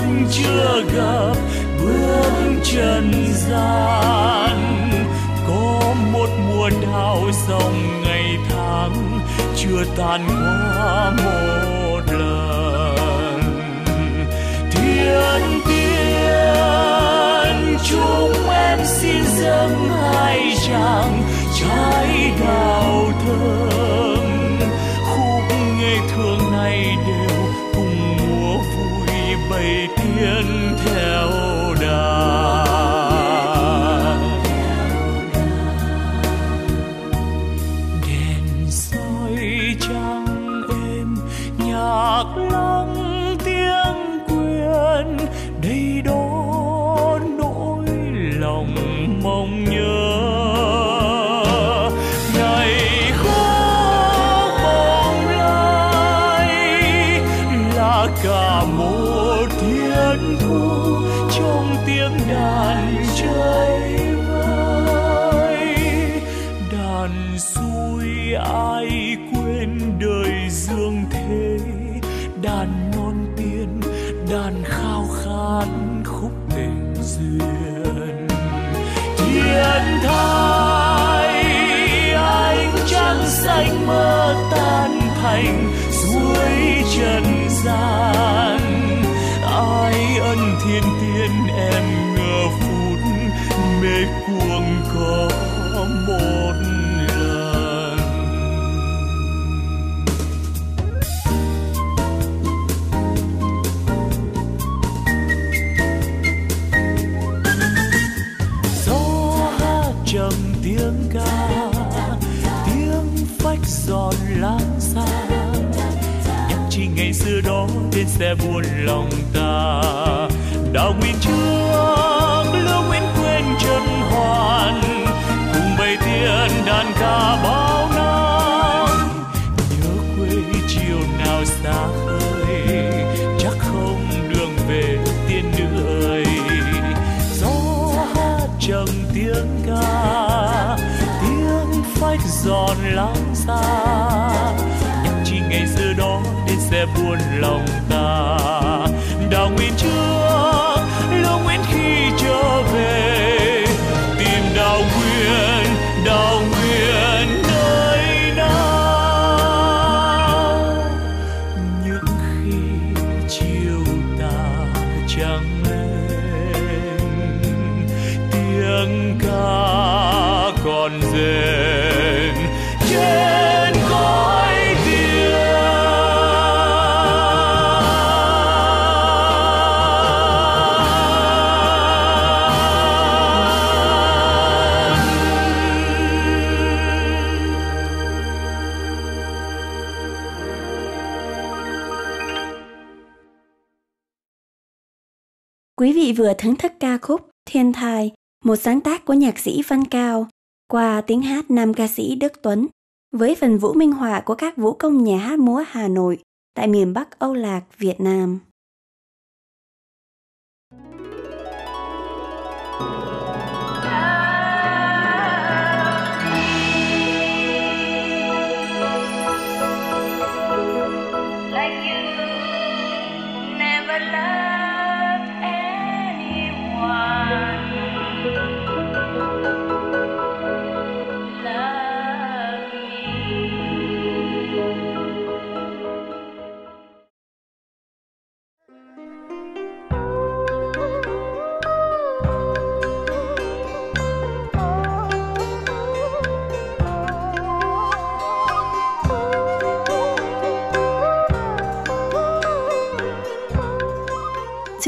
vẫn chưa gặp bước chân gian. Có một mùa đau dòng ngày tháng chưa tàn qua một lần. Thiên tiên, chúng em xin dâng hai chàng trái đào thiên theo cách giòn láng xa. Nhắc chi ngày xưa đó đến sẽ buồn lòng ta. Đào nguyên chưa lưu nguyễn khi trở về. Vừa thưởng thức ca khúc Thiên Thai, một sáng tác của nhạc sĩ Văn Cao, qua tiếng hát nam ca sĩ Đức Tuấn, với phần vũ minh họa của các vũ công nhà hát múa Hà Nội tại miền Bắc Âu Lạc, Việt Nam.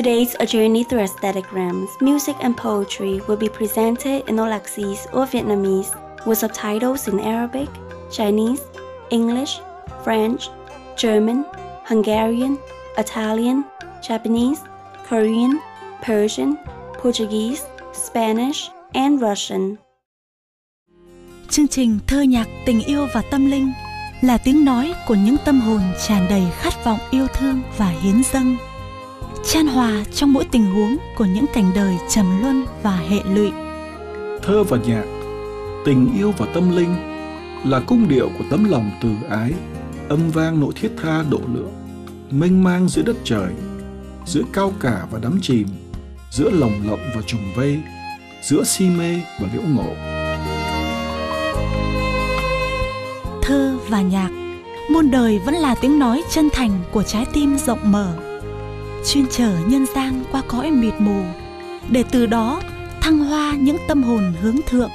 Today's A Journey Through Aesthetic Realms, Music and Poetry will be presented in Olaxese or Vietnamese with subtitles in Arabic, Chinese, English, French, German, Hungarian, Italian, Japanese, Korean, Persian, Portuguese, Spanish, and Russian. Chương trình thơ nhạc tình yêu và tâm linh là tiếng nói của những tâm hồn tràn đầy khát vọng yêu thương và hiến dâng chan hòa trong mỗi tình huống của những cảnh đời trầm luân và hệ lụy. Thơ và nhạc, tình yêu và tâm linh là cung điệu của tấm lòng từ ái, âm vang nỗi thiết tha độ lượng, mênh mang giữa đất trời, giữa cao cả và đắm chìm, giữa lồng lộng và trùng vây, giữa si mê và liễu ngộ. Thơ và nhạc, muôn đời vẫn là tiếng nói chân thành của trái tim rộng mở chuyên chở nhân gian qua cõi mịt mù để từ đó thăng hoa những tâm hồn hướng thượng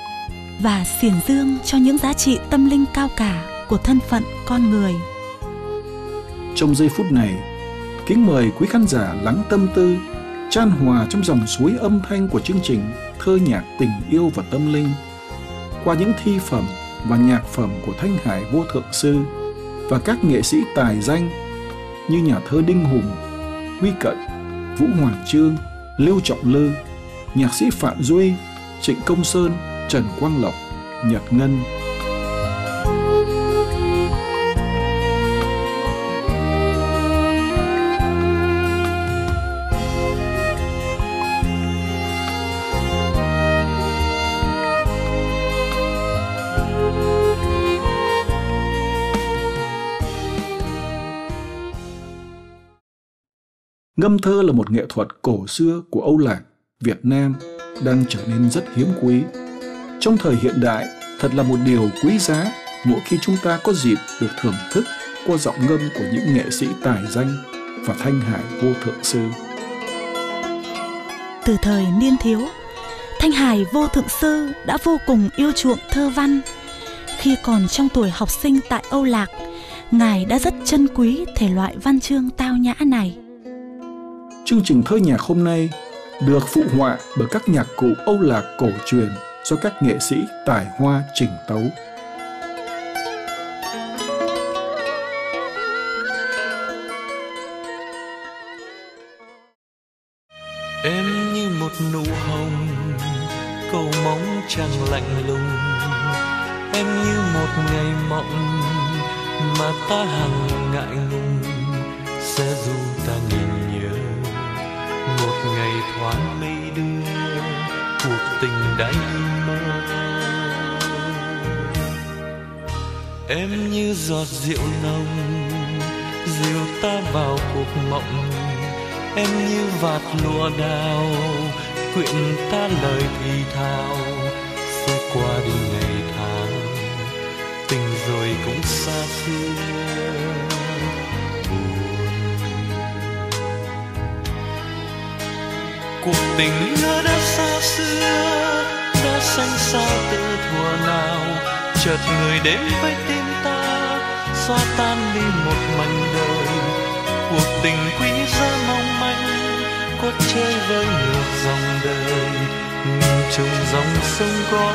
và xiển dương cho những giá trị tâm linh cao cả của thân phận con người. Trong giây phút này, kính mời quý khán giả lắng tâm tư, chan hòa trong dòng suối âm thanh của chương trình thơ nhạc tình yêu và tâm linh qua những thi phẩm và nhạc phẩm của Thanh Hải Vô Thượng Sư và các nghệ sĩ tài danh như nhà thơ Đinh Hùng, Huy Cận, Vũ Hoàng Trương, Lưu Trọng Lư, nhạc sĩ Phạm Duy, Trịnh Công Sơn, Trần Quang Lộc, Nhật Ngân, Ngâm thơ là một nghệ thuật cổ xưa của Âu Lạc, Việt Nam đang trở nên rất hiếm quý. Trong thời hiện đại, thật là một điều quý giá mỗi khi chúng ta có dịp được thưởng thức qua giọng ngâm của những nghệ sĩ tài danh và thanh hải vô thượng sư. Từ thời niên thiếu, Thanh Hải vô thượng sư đã vô cùng yêu chuộng thơ văn. Khi còn trong tuổi học sinh tại Âu Lạc, Ngài đã rất trân quý thể loại văn chương tao nhã này. Chương trình thơ nhạc hôm nay được phụ họa bởi các nhạc cụ Âu Lạc cổ truyền do các nghệ sĩ tài hoa trình tấu. Em như vạt lụa đào, quyện ta lời thì thào, sẽ qua đi ngày tháng, tình rồi cũng xa xưa. Cuộc tình nó đã xa xưa, đã xanh xa tự thuở nào, chợt người đến với tim ta, xóa tan đi một mảnh đời tình quý giá mong manh, có chơi với ngược dòng đời nghìn trùng dòng sông có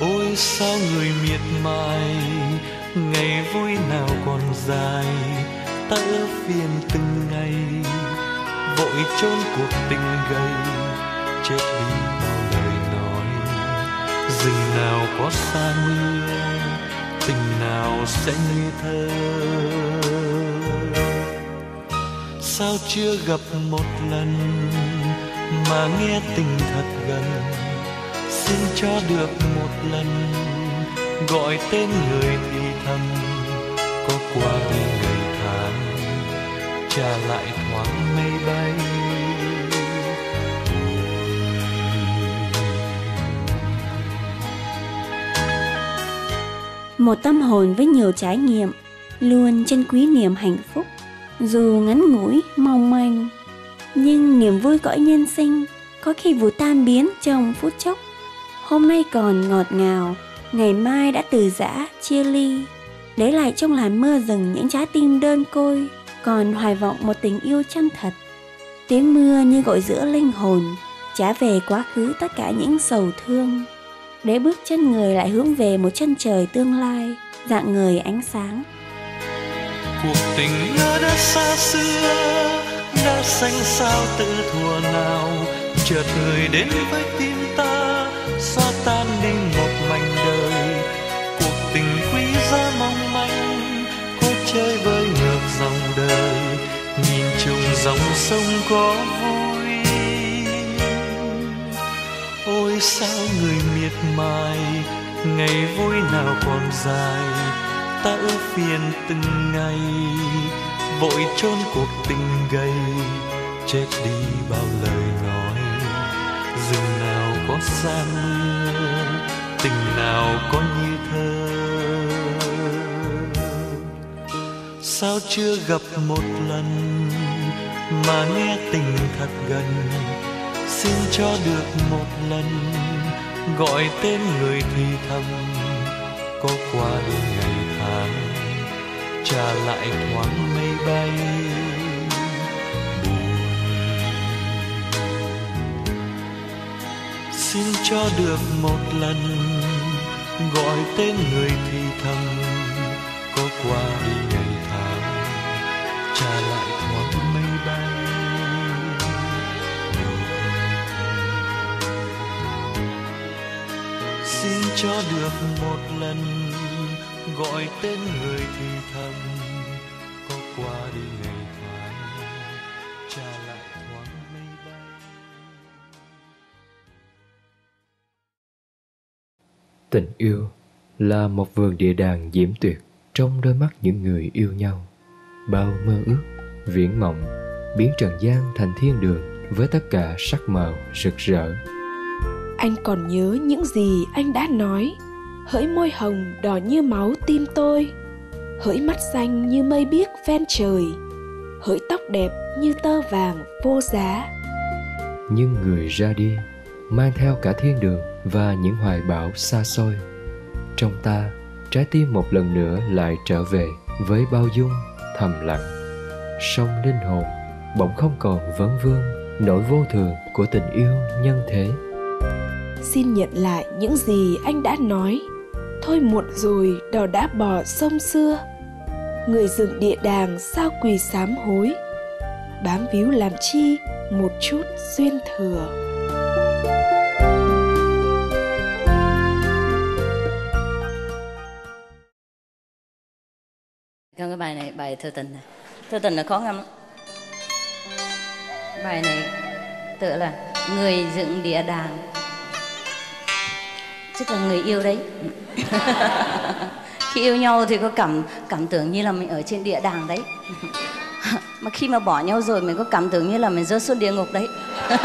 ôi, sao người miệt mài, ngày vui nào còn dài, ta ước phiền từng ngày, vội chôn cuộc tình gầy, chết đi bao lời nói, rừng nào có xa mưa nào xanh như thơ? Sao chưa gặp một lần mà nghe tình thật gần? Xin cho được một lần gọi tên người thì thầm. Có qua đi ngày tháng trả lại thoáng mây bay. Một tâm hồn với nhiều trải nghiệm, luôn trân quý niềm hạnh phúc, dù ngắn ngủi, mong manh. Nhưng niềm vui cõi nhân sinh có khi vụt tan biến trong phút chốc. Hôm nay còn ngọt ngào, ngày mai đã từ giã, chia ly. Để lại trong làn mưa rừng những trái tim đơn côi, còn hoài vọng một tình yêu chân thật. Tiếng mưa như gọi giữa linh hồn, trả về quá khứ tất cả những sầu thương để bước chân người lại hướng về một chân trời tương lai, dạng người ánh sáng. Cuộc tình nó đã xa xưa, đã xanh sao tự thuở nào. Chợt người đến với tim ta, xóa tan đi một mảnh đời. Cuộc tình quý giá mong manh, cô chơi với ngược dòng đời. Nhìn chung dòng sông có vui. Ôi sao người miệt mài, ngày vui nào còn dài, ta ưu phiền từng ngày, vội chôn cuộc tình gầy, chết đi bao lời nói, rừng nào có xa mưa, tình nào có như thơ. Sao chưa gặp một lần mà nghe tình thật gần xin cho được một lần, gọi tên người thì thầm, có qua đôi ngày tháng, trả lại thoáng mây bay. Buồn. Xin cho được một lần, gọi tên người thì thầm, có qua đôi cho được một lần gọi tên người thì thầm có qua đi ngày tháng trả lại thoáng mây bay Tình yêu là một vườn địa đàng diễm tuyệt trong đôi mắt những người yêu nhau. Bao mơ ước, viễn mộng, biến trần gian thành thiên đường với tất cả sắc màu rực rỡ. Anh còn nhớ những gì anh đã nói Hỡi môi hồng đỏ như máu tim tôi Hỡi mắt xanh như mây biếc ven trời Hỡi tóc đẹp như tơ vàng vô giá Nhưng người ra đi, mang theo cả thiên đường và những hoài bão xa xôi. Trong ta, trái tim một lần nữa lại trở về với bao dung, thầm lặng. Sông linh hồn bỗng không còn vấn vương nỗi vô thường của tình yêu nhân thế. Xin nhận lại những gì anh đã nói. Thôi muộn rồi, đò đã bỏ sông xưa. Người dựng địa đàng sao quỳ sám hối? Bám víu làm chi một chút duyên thừa? Con cái bài này, bài thơ tình này thơ tình là khó ngâm lắm. Bài này tựa là người dựng địa đàng tức là người yêu đấy. Khi yêu nhau thì có cảm cảm tưởng như là mình ở trên địa đàng đấy. Mà khi mà bỏ nhau rồi mình có cảm tưởng như là mình rơi xuống địa ngục đấy.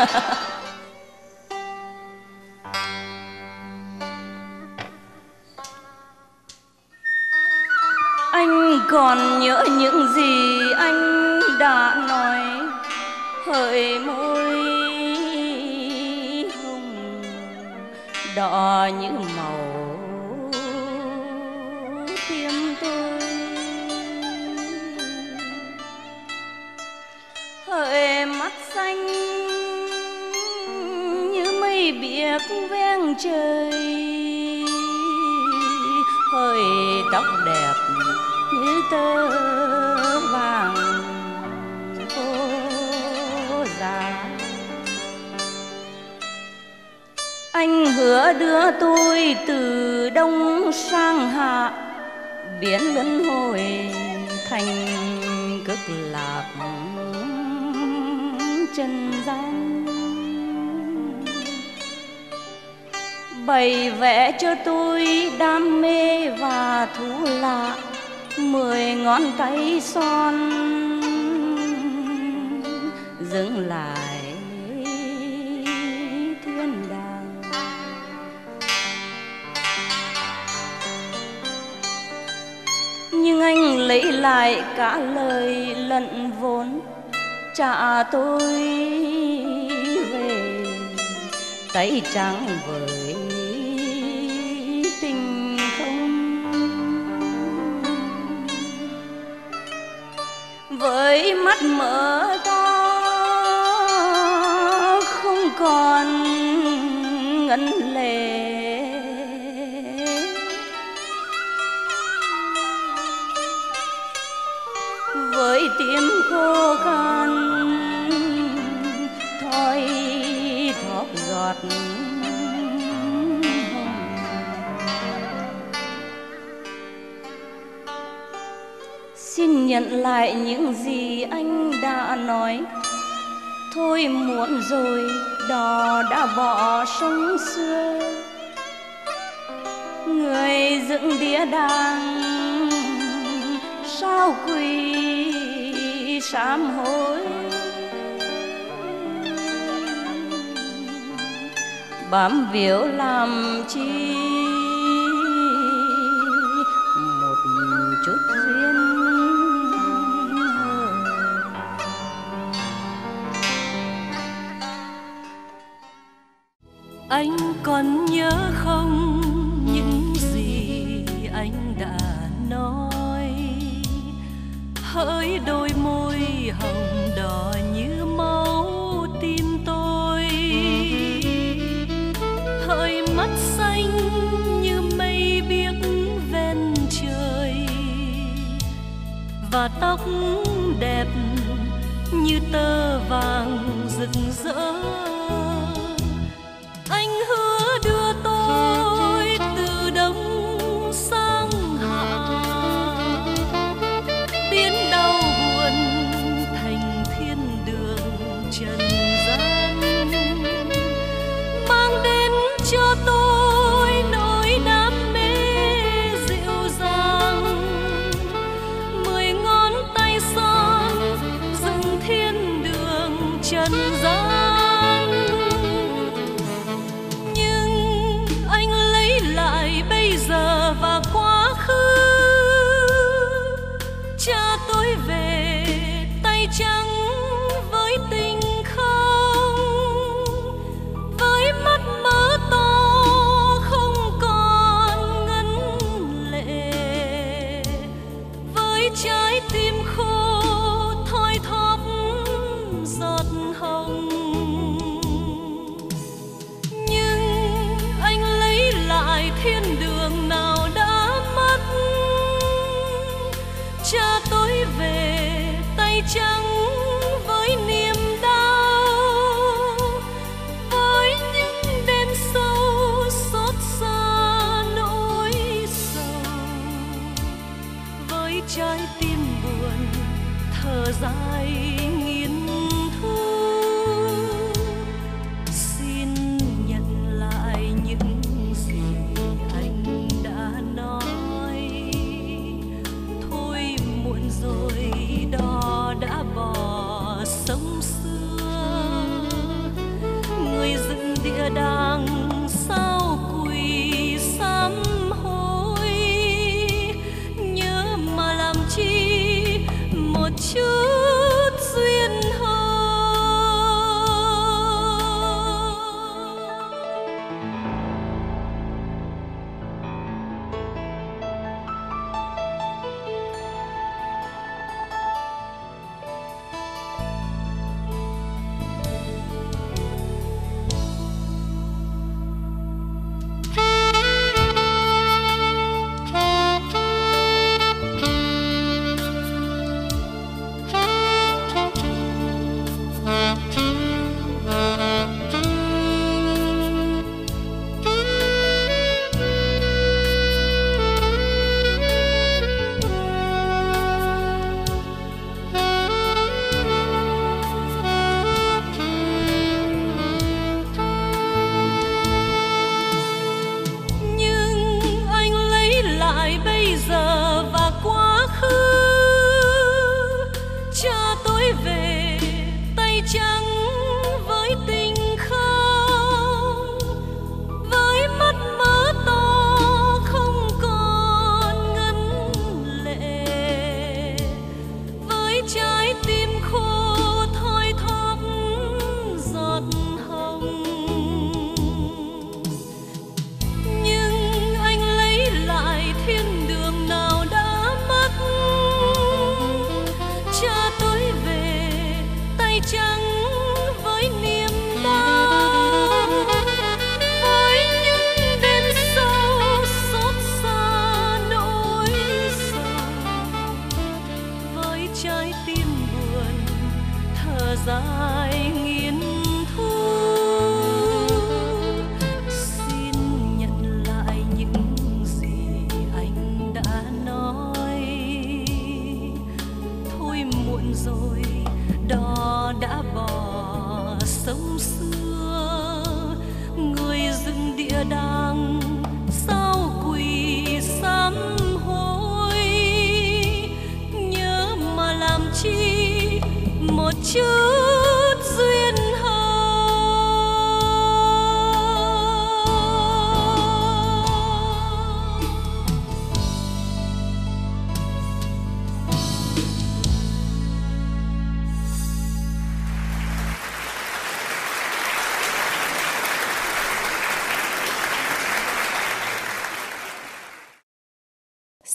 Anh còn nhớ những gì anh đã nói? Hỡi môi rõ như màu tim tôi. Hỡi mắt xanh như mây biếc ven trời. Hỡi tóc đẹp như tơ. Anh hứa đưa tôi từ đông sang hạ, biến luân hồi thành cực lạc trần gian. Bày vẽ cho tôi đam mê và thú lạ, mười ngón tay son dừng lại. Lấy lại cả lời lận vốn. Trả tôi về, tay trắng với tình không với mắt mở to, không còn nhận lại những gì anh đã nói. Thôi muộn rồi đò đã bỏ sông xưa. Người dựng đĩa đàng sao quỳ sám hối? Bám víu làm chi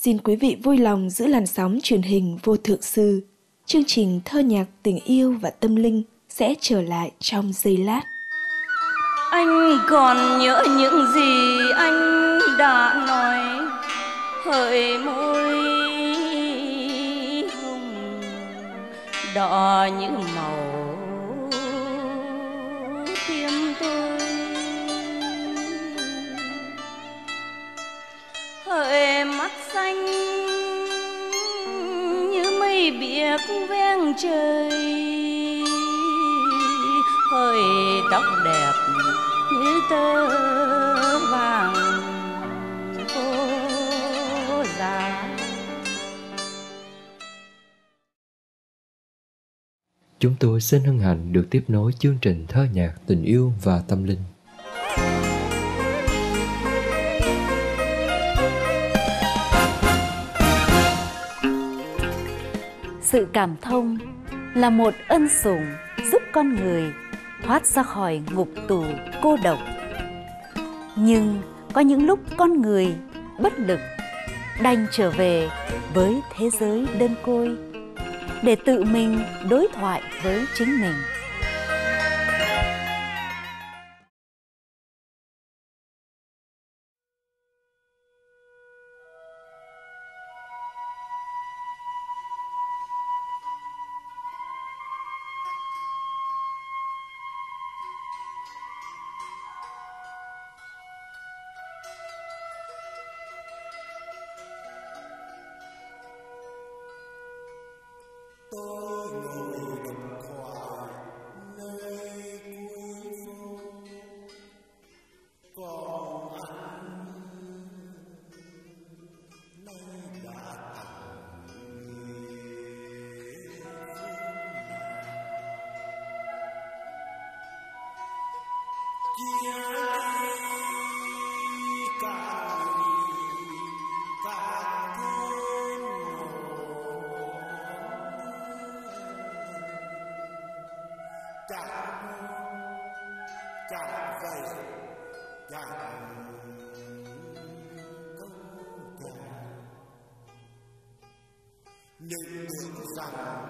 Xin quý vị vui lòng giữ làn sóng truyền hình vô thượng sư. Chương trình thơ nhạc tình yêu và tâm linh sẽ trở lại trong giây lát. anh còn nhớ những gì anh đã nói hỡi môi hồng đỏ như màu biết ven trời hơi tóc đẹp như tơ vàng, cô già Chúng tôi xin hân hạnh được tiếp nối chương trình thơ nhạc tình yêu và tâm linh. Sự cảm thông là một ân sủng giúp con người thoát ra khỏi ngục tù cô độc. Nhưng có những lúc con người bất lực, đành trở về với thế giới đơn côi để tự mình đối thoại với chính mình. Nhưng tưởng rằng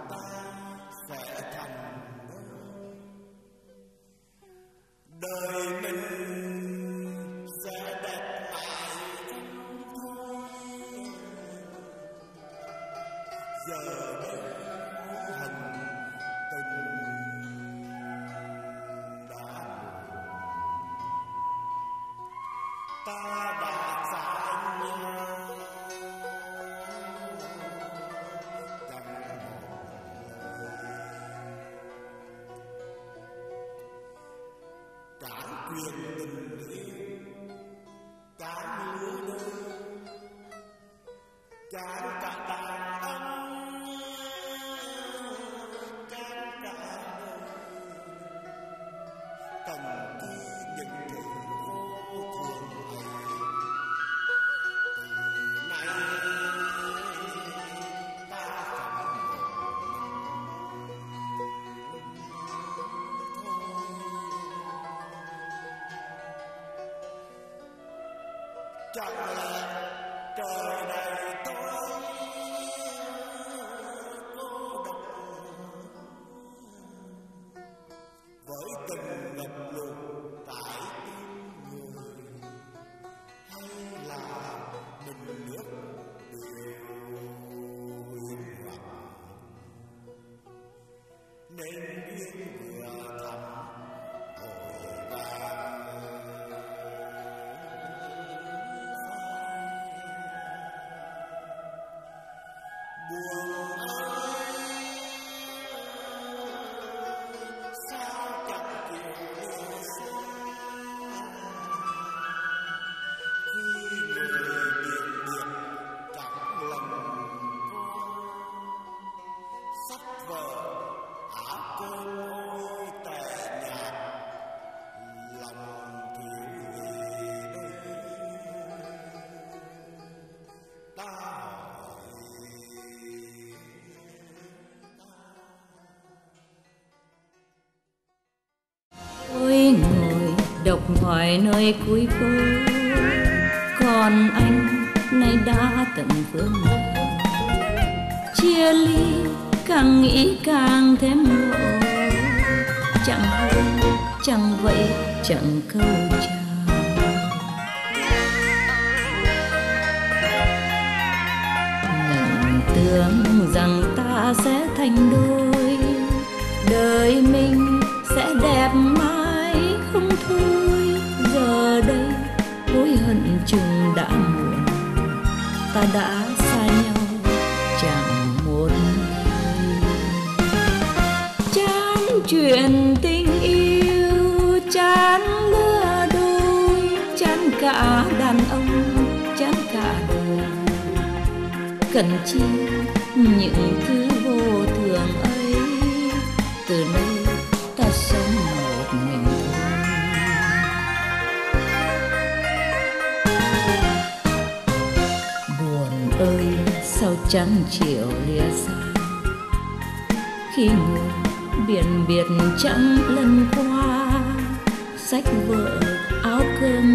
chẳng lẽ trời này độc nơi cuối phố, còn anh nay đã tận phương nào chia ly càng nghĩ càng thêm ngộ. Chẳng hôn chẳng vậy, chẳng câu chào. Tưởng rằng ta sẽ thành đôi. Đời mình sẽ đẹp mãi. Ta đã xa nhau chẳng một lời chán chuyện tình yêu, chán lứa đôi, chán cả đàn ông, chán cả đời. Cần chi những thứ vô thường sao chẳng chịu lìa xa. Khi người biển biệt chẳng lần qua, sách vở, áo cơm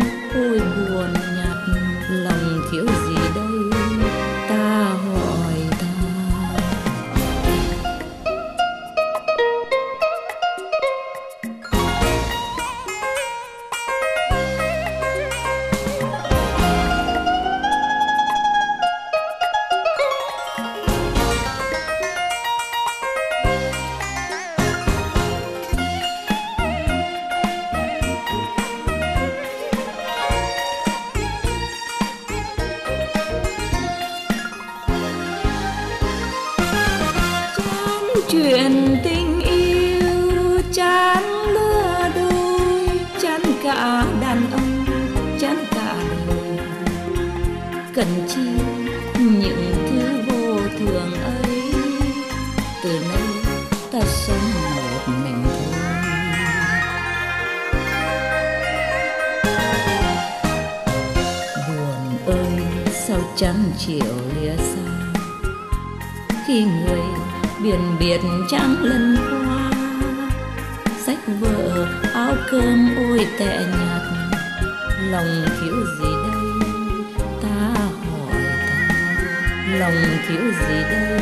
lòng thiếu gì đây?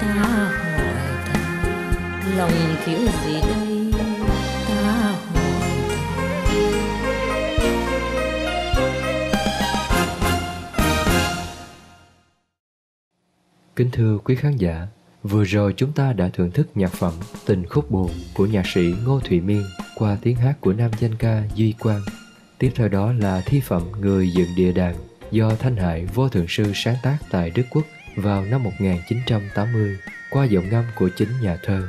Ta hỏi ta lòng thiếu gì đây? Ta hỏi Kính thưa quý khán giả, vừa rồi chúng ta đã thưởng thức nhạc phẩm Tình khúc buồn của nhạc sĩ Ngô Thụy Miên qua tiếng hát của nam danh ca Duy Quang. Tiếp theo đó là thi phẩm Người dựng địa đàng do Thanh Hải Vô Thượng Sư sáng tác tại Đức Quốc vào năm 1980 qua giọng ngâm của chính nhà thơ.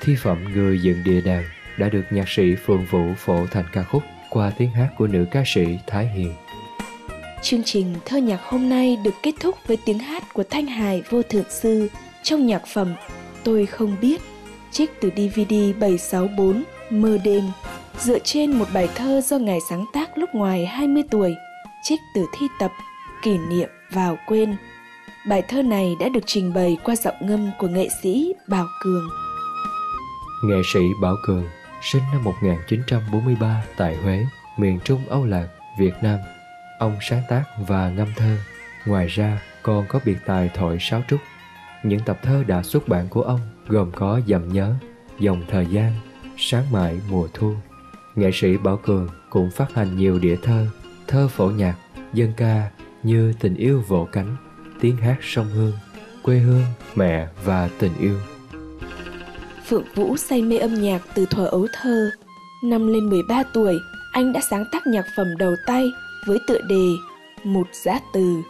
Thi phẩm Người dựng địa đàng đã được nhạc sĩ phương Vũ phổ thành ca khúc qua tiếng hát của nữ ca sĩ Thái Hiền. Chương trình thơ nhạc hôm nay được kết thúc với tiếng hát của Thanh Hải Vô Thượng Sư trong nhạc phẩm Tôi không biết, trích từ DVD 764 Mơ đêm, dựa trên một bài thơ do Ngài sáng tác lúc ngoài 20 tuổi, trích từ thi tập Kỷ niệm vào quên. Bài thơ này đã được trình bày qua giọng ngâm của nghệ sĩ Bảo Cường. Nghệ sĩ Bảo Cường sinh năm 1943 tại Huế, miền Trung Âu Lạc, Việt Nam. Ông sáng tác và ngâm thơ. Ngoài ra còn có biệt tài thổi sáo trúc. Những tập thơ đã xuất bản của ông gồm có Dầm nhớ, Dòng thời gian, Sáng mãi mùa thu Nghệ sĩ Bảo Cường cũng phát hành nhiều đĩa thơ Thơ phổ nhạc, dân ca như Tình yêu vỗ cánh Tiếng hát sông Hương Quê hương, mẹ và tình yêu Phượng Vũ say mê âm nhạc từ thuở ấu thơ. Năm lên 13 tuổi, anh đã sáng tác nhạc phẩm đầu tay với tựa đề Một giá từ.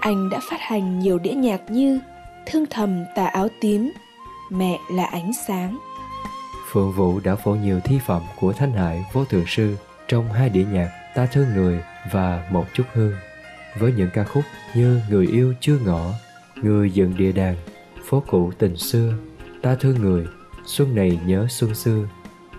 Anh đã phát hành nhiều đĩa nhạc như Thương thầm tà áo tím, Mẹ là ánh sáng. Phượng Vũ đã phổ nhiều thi phẩm của Thanh Hải Vô Thượng Sư trong hai đĩa nhạc Ta Thương Người và Một Chút Hương với những ca khúc như Người yêu chưa ngỏ, Người dựng địa đàn, Phố cũ tình xưa, Ta Thương Người Xuân này nhớ xuân xưa.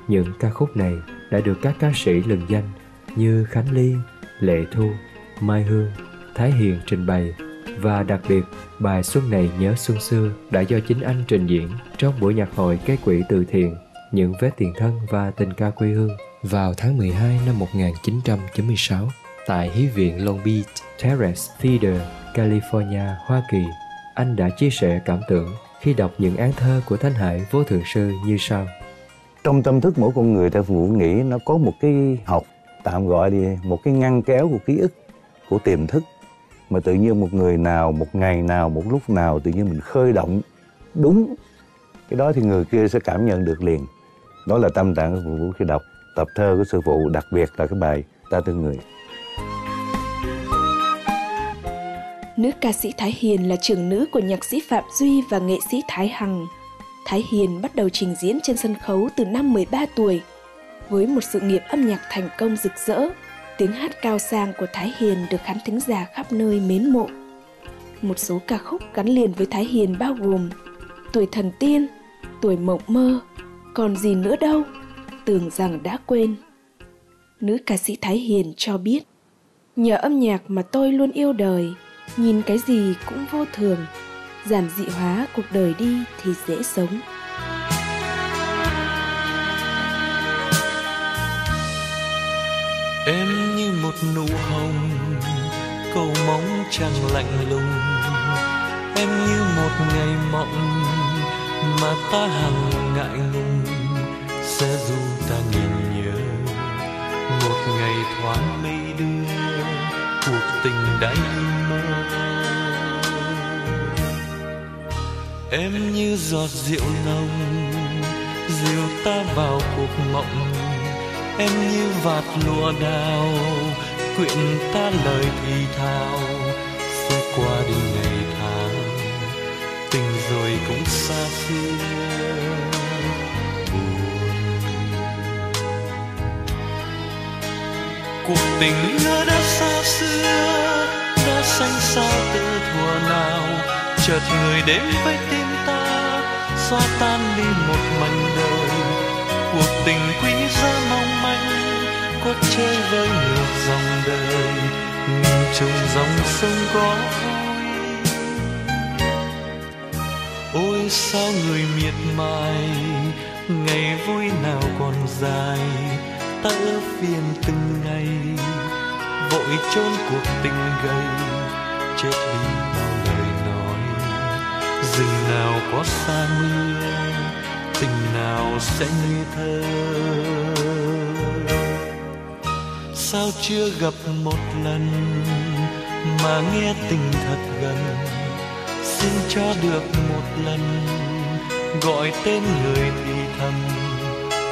Những ca khúc này đã được các ca sĩ lừng danh như Khánh Ly, Lệ Thu, Mai Hương, Thái Hiền trình bày. Và đặc biệt bài Xuân này nhớ xuân xưa đã do chính anh trình diễn trong buổi nhạc hội cái quỹ từ thiện những vết tiền thân và tình ca quê hương vào tháng 12 năm 1996 tại Hí viện Long Beach Terrace Theater, California, Hoa Kỳ. Anh đã chia sẻ cảm tưởng khi đọc những án thơ của Thanh Hải Vô Thượng Sư như sau. Trong tâm thức mỗi con người ta Vũ nghĩ nó có một cái học tạm gọi đi một cái ngăn kéo của ký ức của tiềm thức mà tự nhiên một người nào một ngày nào một lúc nào tự nhiên mình khơi động đúng cái đó thì người kia sẽ cảm nhận được liền đó là tâm trạng của Vũ khi đọc tập thơ của sư phụ đặc biệt là cái bài ta thương người Nữ ca sĩ Thái Hiền là trưởng nữ của nhạc sĩ Phạm Duy và nghệ sĩ Thái Hằng. Thái Hiền bắt đầu trình diễn trên sân khấu từ năm 13 tuổi. Với một sự nghiệp âm nhạc thành công rực rỡ, tiếng hát cao sang của Thái Hiền được khán thính giả khắp nơi mến mộ. Một số ca khúc gắn liền với Thái Hiền bao gồm Tuổi thần tiên, Tuổi mộng mơ, Còn gì nữa đâu, Tưởng rằng đã quên. Nữ ca sĩ Thái Hiền cho biết, nhờ âm nhạc mà tôi luôn yêu đời, nhìn cái gì cũng vô thường giản dị hóa cuộc đời đi thì dễ sống. Em như một nụ hồng cầu mong chẳng lạnh lùng. Em như một ngày mộng mà ta hằng ngại ngùng sẽ dù ta nhìn nhớ. Một ngày thoáng mây đưa, cuộc tình đã mơ. Em như giọt rượu nồng, dìu ta vào cuộc mộng. Em như vạt lụa đào, quyện ta lời thì thào. Sẽ qua đi ngày tháng, tình rồi cũng xa xưa. Cuộc tình ngỡ đã xa xưa, đã xanh xa từ thuở nào. Chợt người đến với tim ta, xóa tan đi một mảnh đời. Cuộc tình quý giá mong manh có chơi với ngược dòng đời. Nhìn trùng dòng sông có ôi, sao người miệt mài, ngày vui nào còn dài ta ưa phiền từng ngày. Vội chôn cuộc tình gầy, chết đi bao lời nói. Rừng nào có xa mưa, tình nào sẽ như thơ. Sao chưa gặp một lần mà nghe tình thật gần? Xin cho được một lần, gọi tên người thì thầm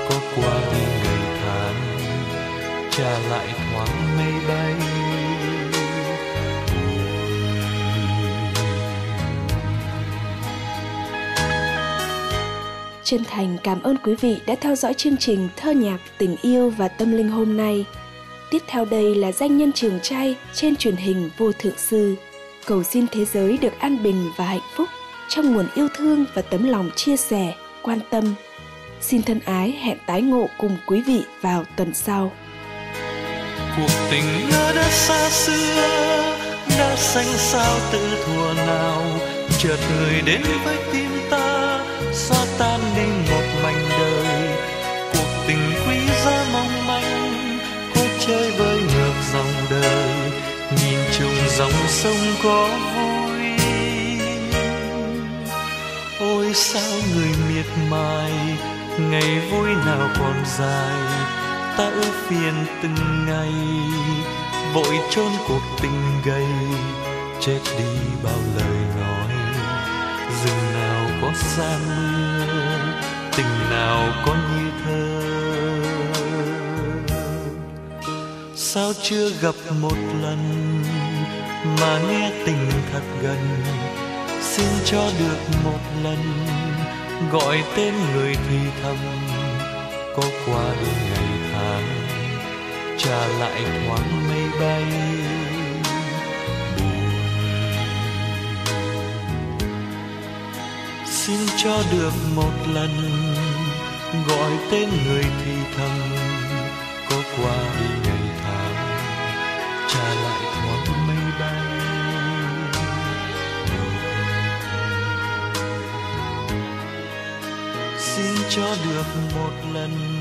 có qua đi trả lại thoáng mây bay Chân thành cảm ơn quý vị đã theo dõi chương trình Thơ nhạc tình yêu và tâm linh hôm nay. Tiếp theo đây là danh nhân trường trai trên truyền hình vô thượng sư. Cầu xin thế giới được an bình và hạnh phúc trong nguồn yêu thương và tấm lòng chia sẻ, quan tâm. Xin thân ái hẹn tái ngộ cùng quý vị vào tuần sau. Cuộc tình ngỡ đã xa xưa, đã xanh sao từ thuở nào, chợt người đến với tim ta, xóa tan đi một mảnh đời. Cuộc tình quý giá mong manh, có chơi với ngược dòng đời, nhìn chung dòng sông có vui. Ôi sao người miệt mài ngày vui nào còn dài ta ưu phiền từng ngày. Vội chôn cuộc tình gầy, chết đi bao lời nói. Rừng nào có xa mưa, tình nào có như thơ. Sao chưa gặp một lần mà nghe tình thật gần? Xin cho được một lần, gọi tên người thì thầm, có qua đôi ngày trà lại thoáng mây bay. Buồn. Xin cho được một lần gọi tên người thì thầm, có qua đi ngày tháng trả lại thoáng mây bay. Xin cho được một lần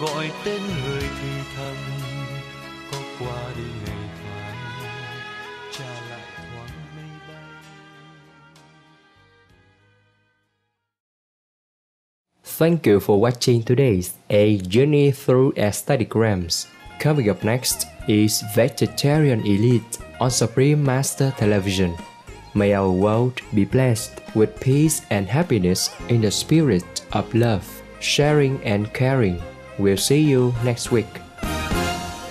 gọi tên người thì thầm có qua đi ngày tháng trả lại thoáng mây bay Thank you for watching today's A Journey Through Aesthetic Aestheticgrams. Coming up next is Vegetarian Elite on Supreme Master Television. May our world be blessed with peace and happiness in the spirit of love, sharing and caring. We'll see you next week.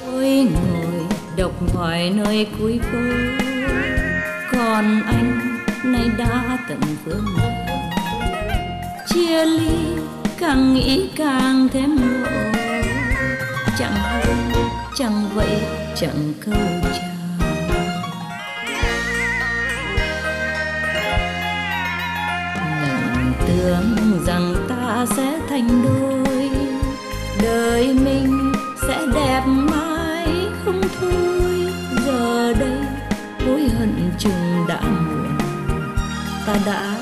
Tôi ngồi đọc vài nơi cuối phố Còn anh nay đã tận phương nào Chia ly càng nghĩ càng thêm ngộ. Chẳng hơn, chẳng vậy, chẳng câu chào. Ngừng tưởng rằng ta sẽ thành đôi đời mình sẽ đẹp mãi không thôi. Giờ đây hối hận chừng đã muộn, ta đã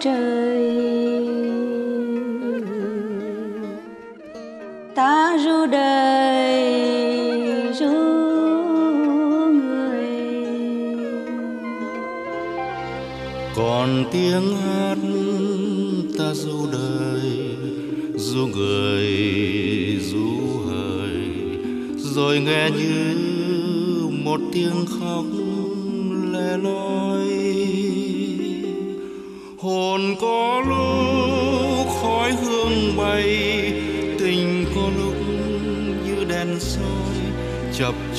ta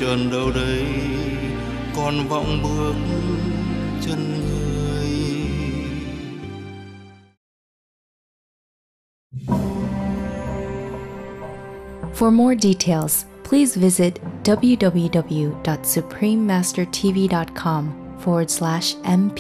chập đâu đây còn vọng bước chân người For more details, please visit www.suprememastertv.com forward slash MP.